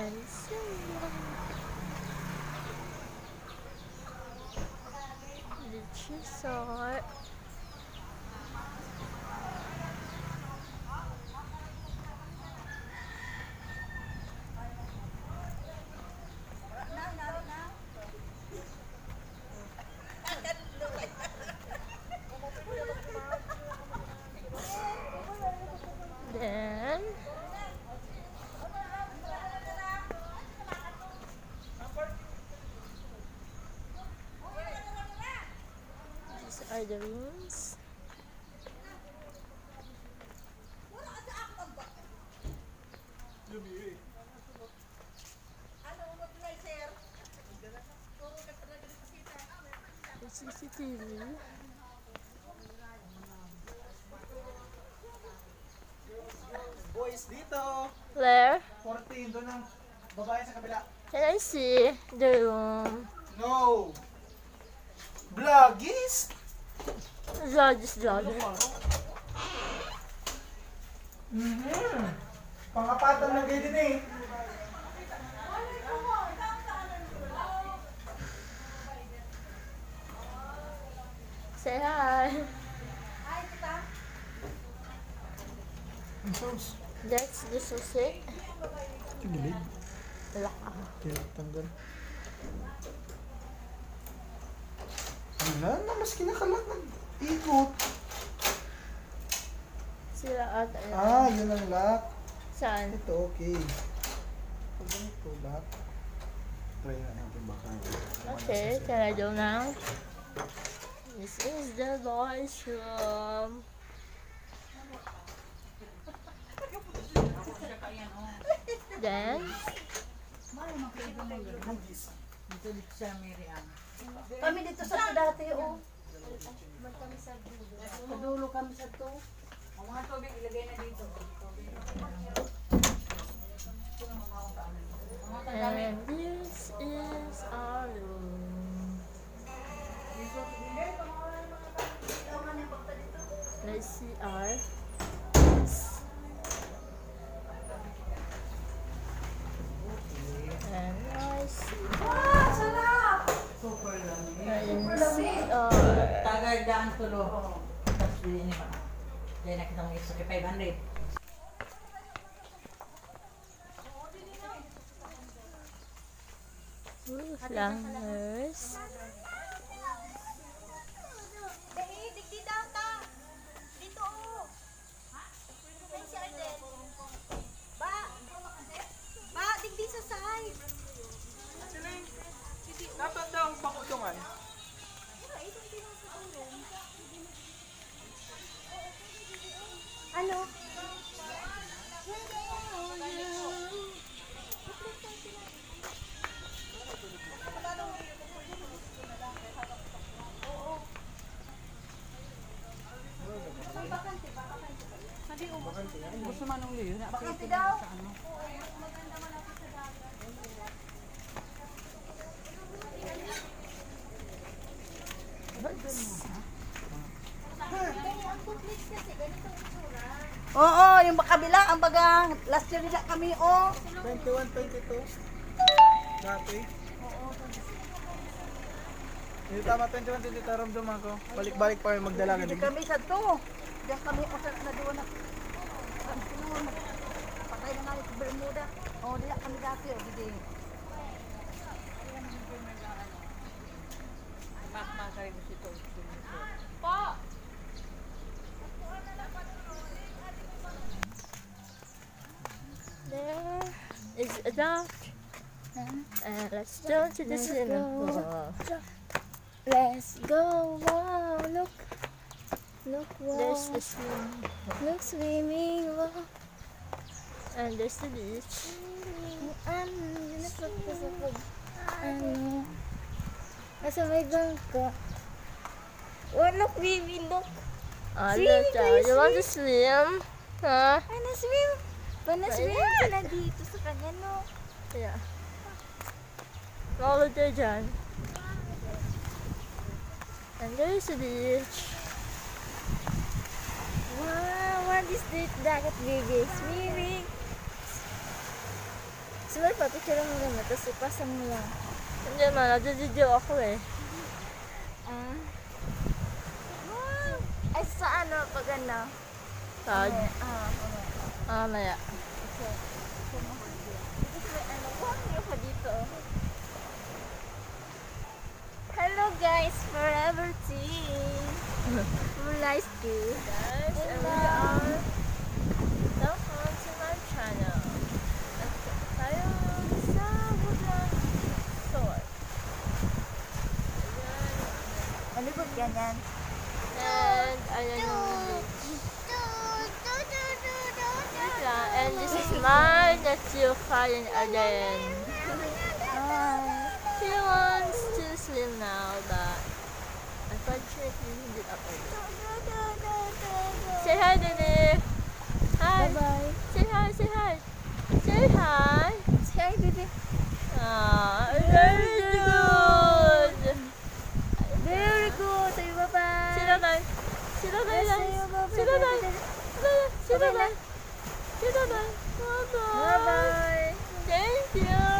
And someone. Did you saw it? Are the. The CCTV. Boys dito. Where? 14 doon ang babae sa kabila. Can I see the room? No. Vloggies. Judge's daughter. Mhm. Pangapatan na kayo din eh. Say hi. Ang sauce. That's the sausage. Gilid. Wala. Kaya tanggal. Wala na, mas kinakalat ng ikot. Sila ata yun. Ah, yun ang lock. Saan? Ito, okay. Pag ganito, lock. Try na natin baka. Okay, can I go now? This is the boys' room. Then, Dito dito sa Miriam. Kami sa to dati, oh. Padulo kami sa to. Ang mga tubig ilagay na dito this is our room. Let's see our and I see Super lang. and see our Tagal daan tulo. Tapos din ni pa. Dahil nakita mo isa kay 500. flowers. Liyo. Bakante daw. Oo, yung kabila, ang bagang last year nila kami, oh. 21, 22. Dati. Hindi tama 21, 22 ramdaman ko. Balik-balik pa yung magdala Hindi kami sa to. Diyan kami o sa na doon na. Patay na Bermuda. Oh, diyan kami dati, oh, hindi. Makmakari mo si to. There is a dog. And let's go to the cinema. Let's go, wow, look, look, There's wow, the swim. look swimming, wow. And there's the beach. Ano, yun na pagkasapag, ano, nasa may bangka. Oh, look, baby, look. Ah, Swim, look, guys, you want to swim? Huh? Ano, swim. Pana-swim ka na dito sa kanya, no? Yeah. Follow the John. And there's the beach. Is this dagat, baby? Swimming. Sure, papicture mo naman, tapos ipasa mo lang. Hindi man, nagdi-video ako eh. Ah. Ay, sa ano, pag ano? Tag. Ah, mamaya. Mamaya. Okay. Dito may kuha niyo pa dito. Hello guys, Forever Tea. Ice tea. Malibog yan yan. And ayan yung beach. Wait lang. And this is my nephew Karin again. Hi. He wants to swim now, but unfortunately he did up. Say hi, Dede. Hi. Bye-bye. Say hi, say hi. Say hi. Say hi, baby. Ah, Sila